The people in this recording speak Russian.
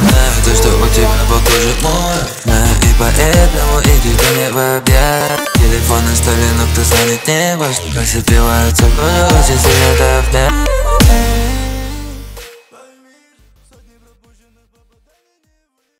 Знаю что у тебя похоже мой Знаю и поэтому иди ко мне в объят Телефон на столе, но кто станет небо важно. Как согреваются кожа, очень сильно давно